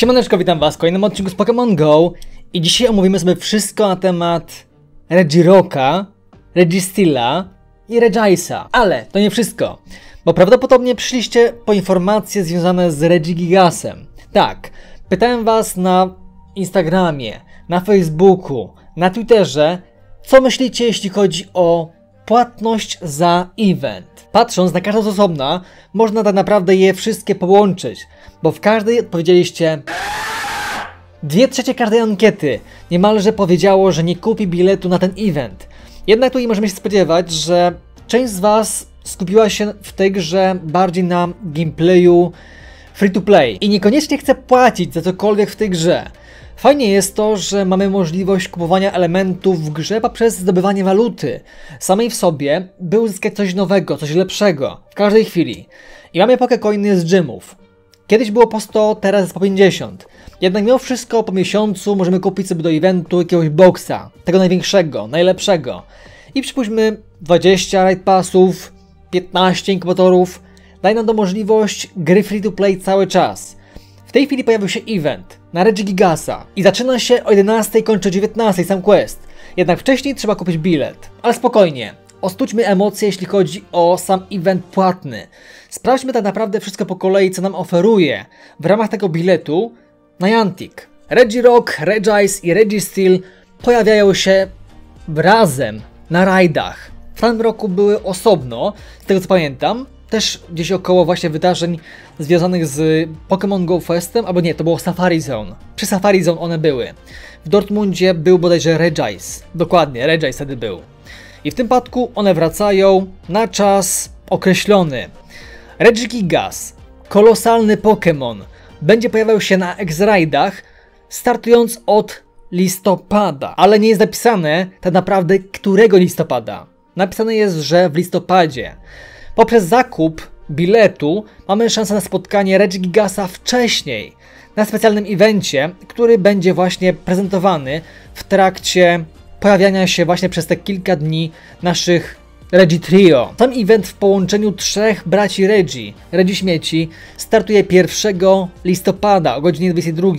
Siemaneczko, witam was w kolejnym odcinku z Pokémon GO i dzisiaj omówimy sobie wszystko na temat Regirocka, Registilla i Regice'a. Ale to nie wszystko, bo prawdopodobnie przyszliście po informacje związane z Regigigasem. Tak, pytałem was na Instagramie, na Facebooku, na Twitterze, co myślicie jeśli chodzi o płatność za event. Patrząc na każdą z osobna, można tak naprawdę je wszystkie połączyć, bo w każdej odpowiedzieliście Dwie trzecie każdej ankiety niemalże powiedziało, że nie kupi biletu na ten event. Jednak tutaj możemy się spodziewać, że część z Was skupiła się w tej grze bardziej na gameplayu free to play i niekoniecznie chce płacić za cokolwiek w tej grze. Fajnie jest to, że mamy możliwość kupowania elementów w grze poprzez zdobywanie waluty. Samej w sobie, by uzyskać coś nowego, coś lepszego, w każdej chwili. I mamy pokecoiny z gymów. Kiedyś było po 100, teraz jest po 50. Jednak mimo wszystko po miesiącu możemy kupić sobie do eventu jakiegoś boxa, tego największego, najlepszego. I przypuśćmy 20 raid passów, 15 inkubatorów, daje nam to możliwość gry free to play cały czas. W tej chwili pojawił się event na Regigigasa i zaczyna się o 11, kończy o 19 sam quest. Jednak wcześniej trzeba kupić bilet. Ale spokojnie, ostudźmy emocje jeśli chodzi o sam event płatny. Sprawdźmy tak naprawdę wszystko po kolei co nam oferuje w ramach tego biletu Niantic. Regirock, Regice i Registeel pojawiają się razem na rajdach. W tamtym roku były osobno, z tego co pamiętam, też gdzieś około właśnie wydarzeń związanych z Pokémon Go Festem, albo nie, to było Safari Zone. Przy Safari Zone one były. W Dortmundzie był bodajże Regice. Dokładnie, Regice wtedy był. I w tym przypadku one wracają na czas określony. Regigigas, kolosalny Pokémon, będzie pojawiał się na X-Raidach startując od listopada, ale nie jest napisane tak naprawdę którego listopada. Napisane jest, że w listopadzie. Poprzez zakup biletu mamy szansę na spotkanie Regigigasa wcześniej, na specjalnym evencie, który będzie właśnie prezentowany w trakcie pojawiania się właśnie przez te kilka dni naszych Regi Trio. Sam event w połączeniu trzech braci Regi, Regi Śmieci, startuje 1 listopada o godzinie 22.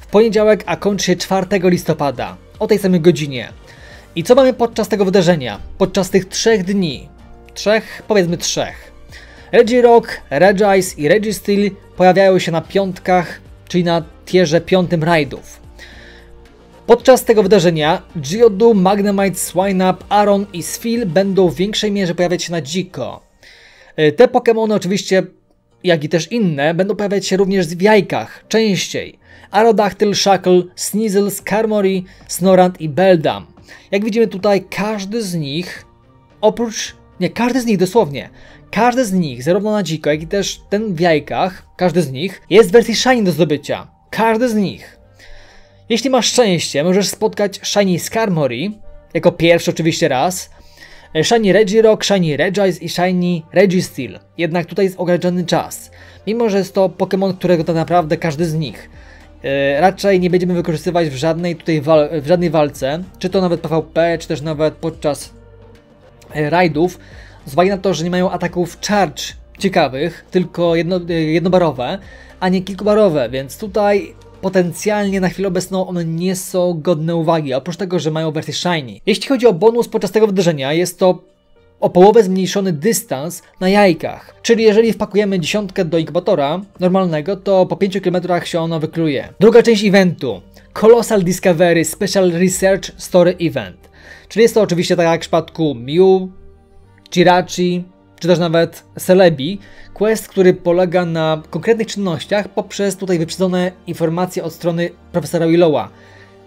W poniedziałek, a kończy się 4 listopada o tej samej godzinie. I co mamy podczas tego wydarzenia? Podczas tych trzech dni? Trzech, powiedzmy trzech. Regirock, Regice i Registeel pojawiają się na piątkach, czyli na tierze piątym rajdów. Podczas tego wydarzenia Geodu, Magnemite, Swineup, Aron i Sfil będą w większej mierze pojawiać się na dziko. E, te Pokémony oczywiście, jak i też inne, będą pojawiać się również w jajkach, częściej. Aerodactyl, Shackle, Sneasel, Skarmory, Snorant i Beldam. Jak widzimy tutaj, każdy z nich, oprócz, nie, każdy z nich dosłownie, każdy z nich, zarówno na dziko, jak i też ten w jajkach, każdy z nich, jest w wersji Shiny do zdobycia. Każdy z nich. Jeśli masz szczęście, możesz spotkać Shiny Skarmory, jako pierwszy oczywiście raz, Shiny Regirock, Shiny Regice i Shiny Registeel. Jednak tutaj jest ograniczony czas. Mimo, że jest to Pokémon, którego tak naprawdę każdy z nich e, raczej nie będziemy wykorzystywać w żadnej tutaj w żadnej walce, czy to nawet PvP, czy też nawet podczas e, rajdów, z uwagi na to, że nie mają ataków charge ciekawych, tylko jedno, e, jednobarowe, a nie kilkubarowe, więc tutaj potencjalnie na chwilę obecną one nie są godne uwagi, oprócz tego, że mają wersję Shiny. Jeśli chodzi o bonus podczas tego wydarzenia, jest to o połowę zmniejszony dystans na jajkach. Czyli jeżeli wpakujemy dziesiątkę do inkubatora normalnego, to po 5 km się ono wykluje. Druga część eventu. Colossal Discovery Special Research Story Event. Czyli jest to oczywiście tak jak w przypadku Mew, Jirachi, czy też nawet Celebi, quest, który polega na konkretnych czynnościach poprzez tutaj wyprzedzone informacje od strony profesora Willowa.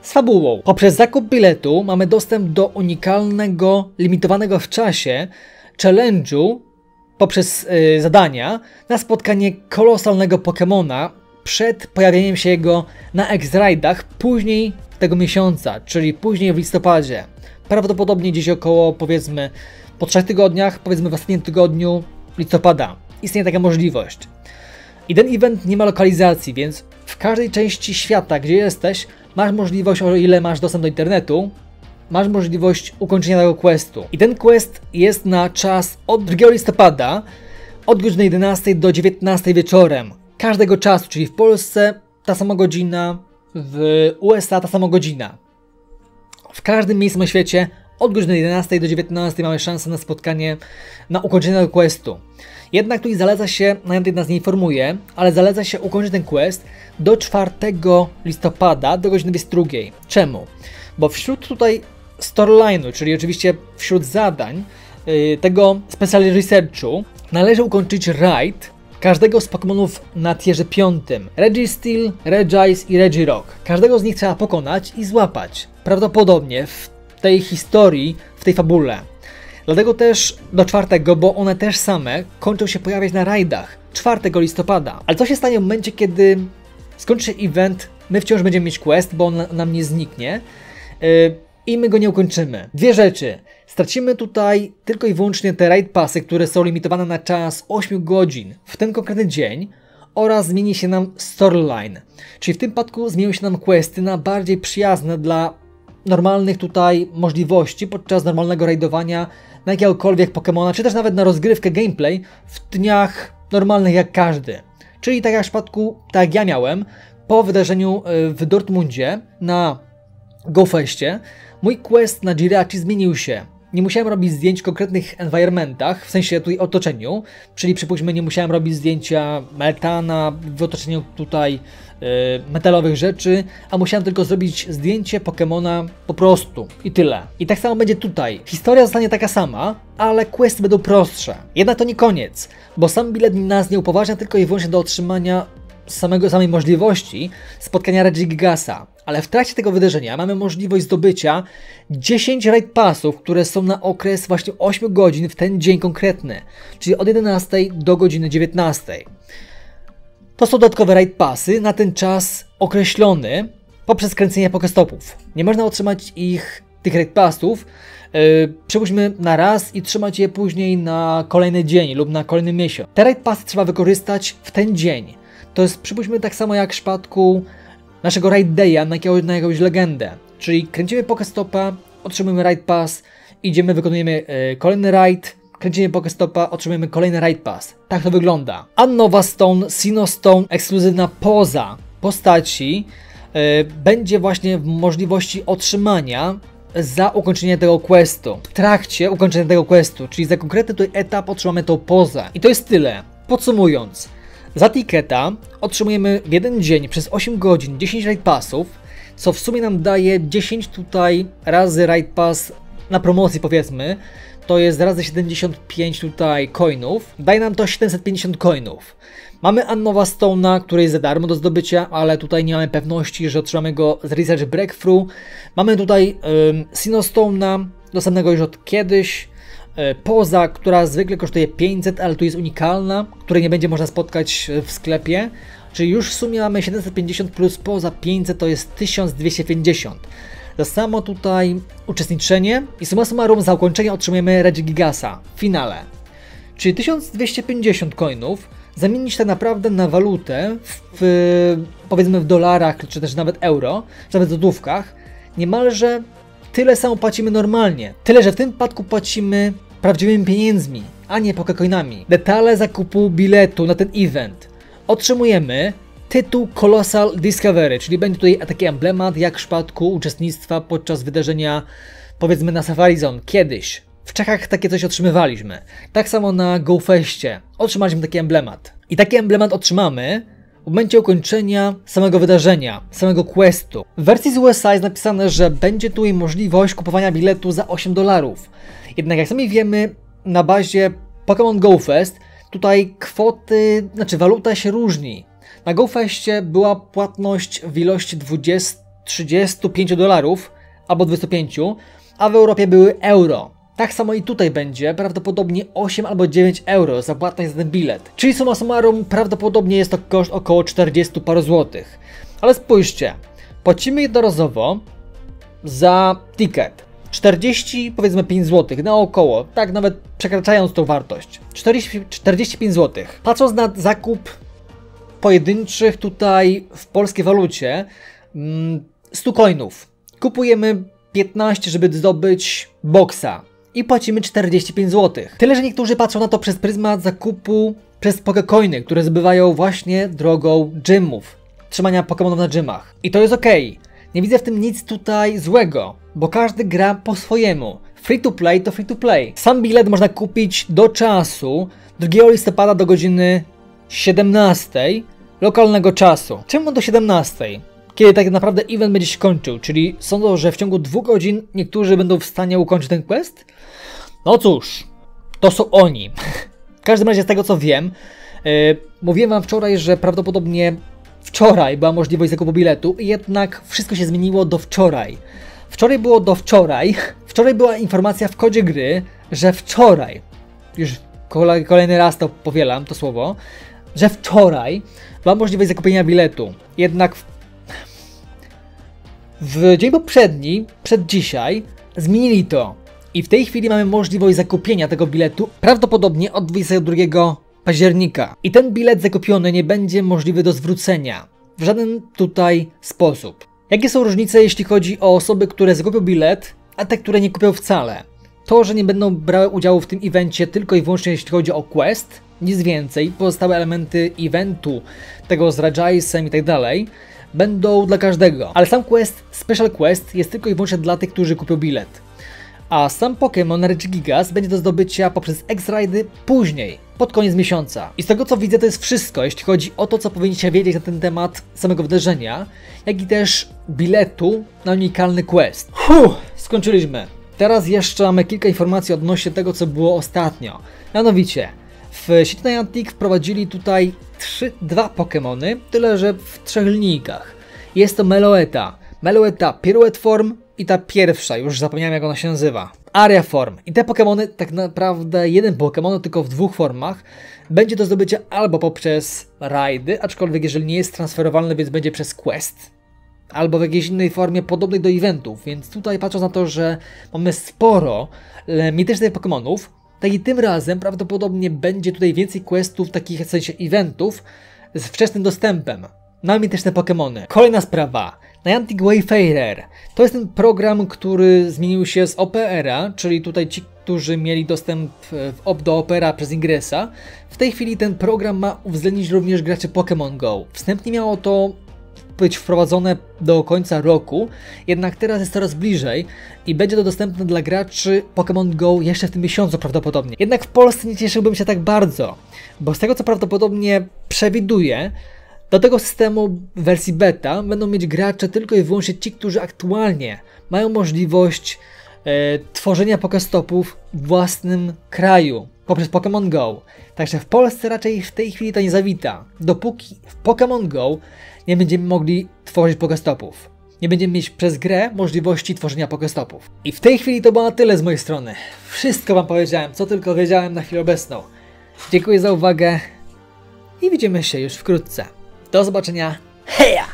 Z fabułą. Poprzez zakup biletu mamy dostęp do unikalnego, limitowanego w czasie challenge'u poprzez yy, zadania na spotkanie kolosalnego Pokémona przed pojawieniem się jego na X-Raidach później tego miesiąca, czyli później w listopadzie. Prawdopodobnie gdzieś około powiedzmy po trzech tygodniach, powiedzmy w ostatnim tygodniu listopada. Istnieje taka możliwość. I ten event nie ma lokalizacji, więc w każdej części świata, gdzie jesteś, masz możliwość, o ile masz dostęp do internetu, masz możliwość ukończenia tego questu. I ten quest jest na czas od 2 listopada, od godziny 11 do 19 wieczorem. Każdego czasu, czyli w Polsce ta sama godzina, w USA ta sama godzina. W każdym miejscu na świecie od godziny 11 do 19 mamy szansę na spotkanie, na ukończenie tego questu. Jednak tutaj zaleca się, nawet nas nie informuje, ale zaleca się ukończyć ten quest do 4 listopada do godziny 22. Czemu? Bo wśród tutaj storyline'u, czyli oczywiście wśród zadań yy, tego special researchu należy ukończyć raid każdego z Pokémonów na tierze 5. Registeel, Regice i Regirock. Każdego z nich trzeba pokonać i złapać. Prawdopodobnie w tej historii, w tej fabule. Dlatego też do czwartego, bo one też same kończą się pojawiać na rajdach 4 listopada. Ale co się stanie w momencie, kiedy skończy się event, my wciąż będziemy mieć quest, bo on nam nie zniknie yy, i my go nie ukończymy. Dwie rzeczy. Stracimy tutaj tylko i wyłącznie te raid passy, które są limitowane na czas 8 godzin w ten konkretny dzień oraz zmieni się nam storyline. Czyli w tym przypadku zmienią się nam questy na bardziej przyjazne dla normalnych tutaj możliwości podczas normalnego rajdowania na jakiegokolwiek Pokémona, czy też nawet na rozgrywkę gameplay w dniach normalnych jak każdy. Czyli tak jak w przypadku, tak jak ja miałem, po wydarzeniu e, w Dortmundzie na GoFestie, mój quest na Jirachi zmienił się nie musiałem robić zdjęć w konkretnych environmentach, w sensie tutaj otoczeniu, czyli przypuśćmy nie musiałem robić zdjęcia Meltana w otoczeniu tutaj yy, metalowych rzeczy, a musiałem tylko zrobić zdjęcie Pokemona po prostu i tyle. I tak samo będzie tutaj. Historia zostanie taka sama, ale questy będą prostsze. Jednak to nie koniec, bo sam bilet nas nie upoważnia tylko i wyłącznie do otrzymania samego, samej możliwości spotkania Regigasa ale w trakcie tego wydarzenia mamy możliwość zdobycia 10 raid passów, które są na okres właśnie 8 godzin w ten dzień konkretny, czyli od 11 do godziny 19. To są dodatkowe raid passy na ten czas określony poprzez kręcenie pokestopów. Nie można otrzymać ich, tych raid passów, yy, na raz i trzymać je później na kolejny dzień lub na kolejny miesiąc. Te raid passy trzeba wykorzystać w ten dzień. To jest przypuśćmy tak samo jak w przypadku naszego Raid Day'a na, jakiegoś, na jakąś legendę. Czyli kręcimy Pokestopa, otrzymujemy Raid Pass, idziemy, wykonujemy e, kolejny raid, kręcimy Pokestopa, otrzymujemy kolejny Raid Pass. Tak to wygląda. A nowa Stone, Sino Stone, ekskluzywna poza postaci, e, będzie właśnie w możliwości otrzymania za ukończenie tego questu. W trakcie ukończenia tego questu, czyli za konkretny tutaj etap otrzymamy tą pozę. I to jest tyle. Podsumując, za tiketa otrzymujemy w jeden dzień przez 8 godzin 10 raid passów, co w sumie nam daje 10 tutaj razy raid pass na promocji powiedzmy, to jest razy 75 tutaj coinów, daje nam to 750 coinów. Mamy Annowa Stone'a, który jest za darmo do zdobycia, ale tutaj nie mamy pewności, że otrzymamy go z Research Breakthrough. Mamy tutaj um, Sino Stone'a, dostępnego już od kiedyś. E, poza, która zwykle kosztuje 500, ale tu jest unikalna, której nie będzie można spotkać w sklepie. Czyli już w sumie mamy 750 plus poza 500 to jest 1250. Za samo tutaj uczestniczenie i suma summarum za ukończenie otrzymujemy Regigigasa w finale. Czyli 1250 coinów zamienić tak naprawdę na walutę w, powiedzmy w dolarach, czy też nawet euro, czy nawet złotówkach, niemalże tyle samo płacimy normalnie. Tyle, że w tym przypadku płacimy prawdziwymi pieniędzmi, a nie pokecoinami. Detale zakupu biletu na ten event. Otrzymujemy tytuł Colossal Discovery, czyli będzie tutaj taki emblemat jak w przypadku uczestnictwa podczas wydarzenia powiedzmy na Safari Zone kiedyś. W Czechach takie coś otrzymywaliśmy. Tak samo na GoFestie otrzymaliśmy taki emblemat. I taki emblemat otrzymamy w momencie ukończenia samego wydarzenia, samego questu. W wersji z USA jest napisane, że będzie tu możliwość kupowania biletu za 8 dolarów. Jednak jak sami wiemy, na bazie Pokémon Go Fest tutaj kwoty, znaczy waluta się różni. Na GoFestie była płatność w ilości 20, 35 dolarów albo 25, a w Europie były euro. Tak samo i tutaj będzie prawdopodobnie 8 albo 9 euro za płatność za ten bilet. Czyli summa summarum prawdopodobnie jest to koszt około 40 paru złotych. Ale spójrzcie, płacimy jednorazowo za ticket. 40 powiedzmy 5 zł naokoło, tak nawet przekraczając tą wartość. 40, 45 zł. Patrząc na zakup pojedynczych tutaj w polskiej walucie 100 mm, coinów. Kupujemy 15, żeby zdobyć boksa i płacimy 45 zł. Tyle, że niektórzy patrzą na to przez pryzmat zakupu przez pokecoiny, które zbywają właśnie drogą gymów. trzymania Pokémonów na gymach. I to jest okej. Nie widzę w tym nic tutaj złego, bo każdy gra po swojemu. Free to play to free to play. Sam bilet można kupić do czasu 2 listopada do godziny 17 lokalnego czasu. Czemu do 17? Kiedy tak naprawdę event będzie się kończył, czyli sądzą, że w ciągu dwóch godzin niektórzy będą w stanie ukończyć ten quest? No cóż, to są oni. W każdym razie z tego co wiem, yy, mówiłem wam wczoraj, że prawdopodobnie wczoraj była możliwość zakupu biletu, jednak wszystko się zmieniło do wczoraj. Wczoraj było do wczoraj, wczoraj była informacja w kodzie gry, że wczoraj, już kolejny raz to powielam to słowo, że wczoraj była możliwość zakupienia biletu. Jednak w, dzień poprzedni, przed dzisiaj, zmienili to. I w tej chwili mamy możliwość zakupienia tego biletu prawdopodobnie od 22 października. I ten bilet zakupiony nie będzie możliwy do zwrócenia. W żaden tutaj sposób. Jakie są różnice, jeśli chodzi o osoby, które zakupią bilet, a te, które nie kupią wcale? To, że nie będą brały udziału w tym evencie tylko i wyłącznie jeśli chodzi o quest, nic więcej, pozostałe elementy eventu, tego z Rajaisem i tak dalej, będą dla każdego. Ale sam quest, Special Quest, jest tylko i wyłącznie dla tych, którzy kupią bilet. A sam Pokémon Regigigas będzie do zdobycia poprzez X-Raidy później, pod koniec miesiąca. I z tego co widzę, to jest wszystko, jeśli chodzi o to, co powinniście wiedzieć na ten temat samego wydarzenia, jak i też biletu na unikalny quest. Huh, skończyliśmy. Teraz jeszcze mamy kilka informacji odnośnie tego, co było ostatnio. Mianowicie, w sieci Niantic wprowadzili tutaj 3, dwa Pokémony, tyle że w trzech linijkach. Jest to Meloeta, Meloeta Pirouette Form i ta pierwsza, już zapomniałem jak ona się nazywa. Aria Form. I te Pokémony, tak naprawdę jeden Pokémon, tylko w dwóch formach, będzie do zdobycia albo poprzez rajdy, aczkolwiek jeżeli nie jest transferowalny, więc będzie przez quest, albo w jakiejś innej formie podobnej do eventów, więc tutaj patrząc na to, że mamy sporo e, mitycznych Pokémonów, tak i tym razem prawdopodobnie będzie tutaj więcej questów, takich w sensie eventów z wczesnym dostępem na mityczne Pokémony. Kolejna sprawa. Niantic Wayfarer. To jest ten program, który zmienił się z OPR-a, czyli tutaj ci, którzy mieli dostęp do Opera przez Ingresa. W tej chwili ten program ma uwzględnić również graczy Pokémon Go. Wstępnie miało to być wprowadzone do końca roku, jednak teraz jest coraz bliżej i będzie to dostępne dla graczy Pokémon Go jeszcze w tym miesiącu prawdopodobnie. Jednak w Polsce nie cieszyłbym się tak bardzo, bo z tego co prawdopodobnie przewiduję, do tego systemu w wersji beta będą mieć gracze tylko i wyłącznie ci, którzy aktualnie mają możliwość tworzenia Pokestopów w własnym kraju poprzez Pokémon Go. Także w Polsce raczej w tej chwili to nie zawita, dopóki w Pokémon Go nie będziemy mogli tworzyć Pokestopów. Nie będziemy mieć przez grę możliwości tworzenia Pokestopów. I w tej chwili to było na tyle z mojej strony. Wszystko Wam powiedziałem, co tylko wiedziałem na chwilę obecną. Dziękuję za uwagę i widzimy się już wkrótce. Do zobaczenia. Heja!